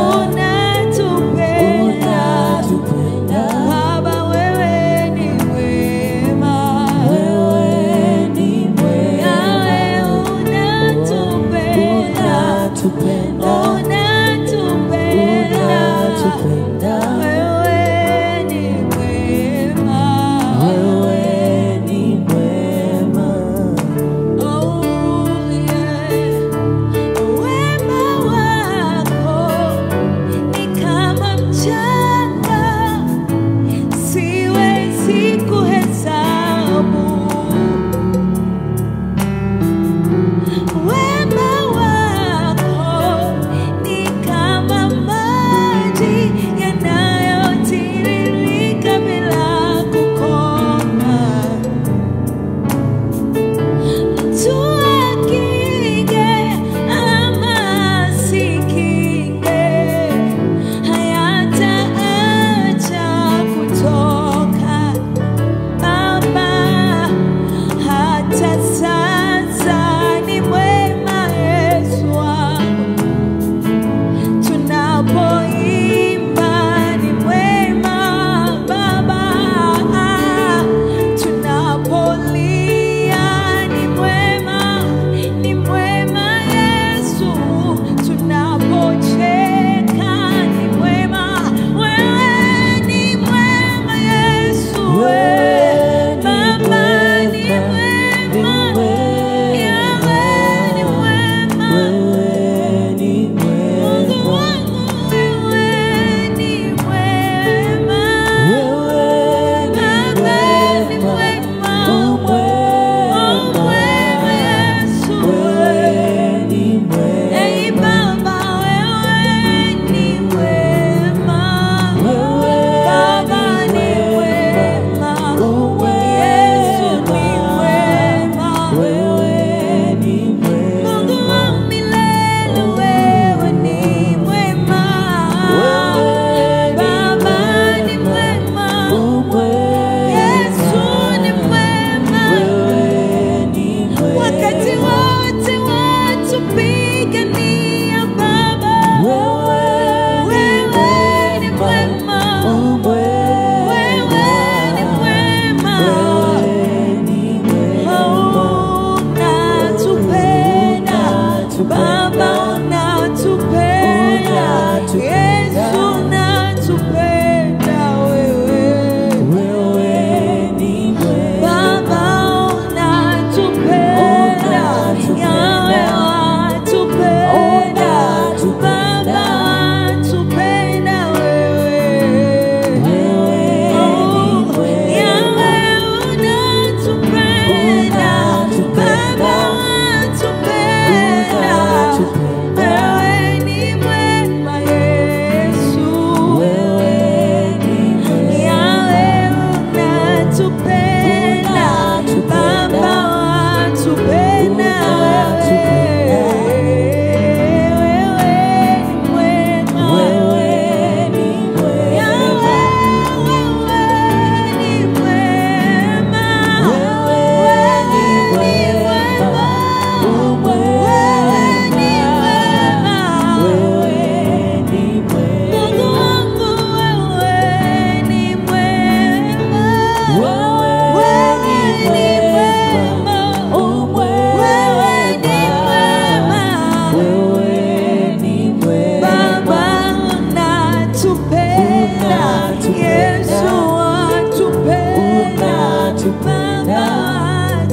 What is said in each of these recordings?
amor.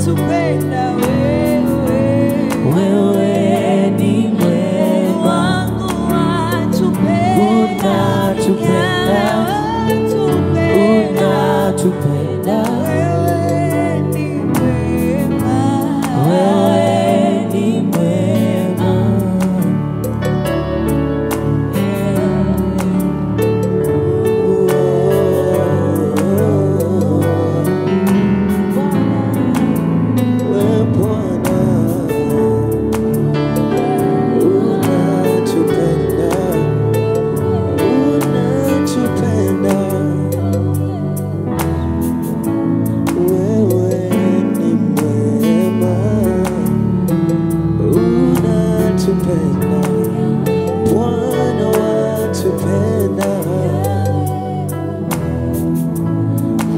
supera tupenda Bwana watupenda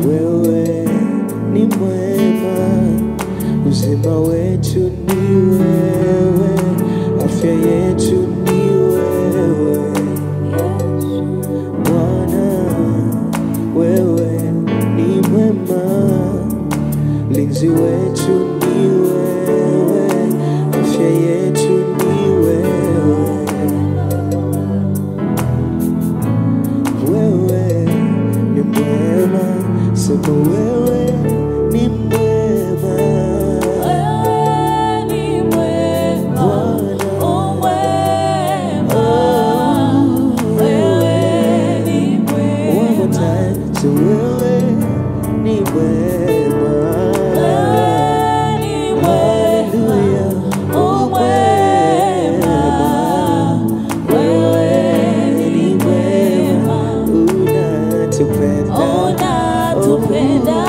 Wewe ni mwema Uzima wetu ni wewe Afya yetu ni wewe. Bwana wewe ni mwema Linzi wewe tupenda, oh, tupenda.